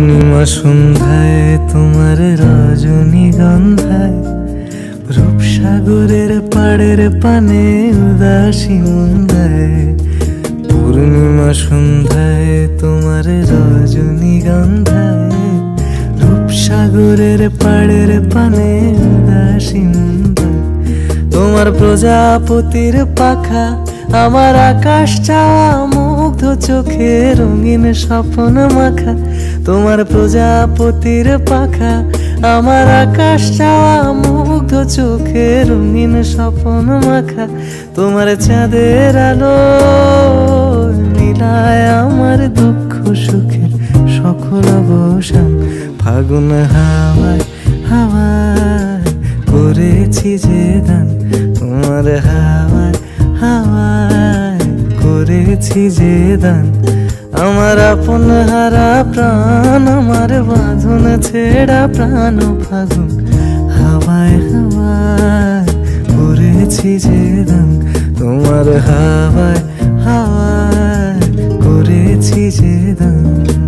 পূর্ণিমা সন্ধ্যায় তোমার রজনীগন্ধায় রূপসাগরের পাড়ের পানে উদাসী মন্দায় পূর্ণিমা সন্ধ্যায় তোমার রজনীগন্ধায় রূপসাগরের পাড়ের পানে উদাসী মন্দায় তোমার প্রজাপতির পাখা আমার আকাশ চাওয়া চোখে রঙিন স্বপ্ন মাখা, তোমার প্রজাপতির পাখা, আমার আকাশ চাওয়া মুগ্ধ চোখে রঙিন স্বপ্ন মাখা, তোমার চাঁদের আলো নীলায় আমার দুঃখ সুখের সকল অবসান। ফাগুন হাওয়ায় হাওয়ায় করেছি যে দান, তোমার হাওয়ায় হাওয়ায় করেছি যে দান। আমার আপন হারা প্রাণ, আমার বাঁধন ছেড়া প্রাণ ফাগুন। হাওয়ায় হাওয়ায় করেছি যে দান। তোমার হাওয়ায় হাওয়ায় করেছি যে দান।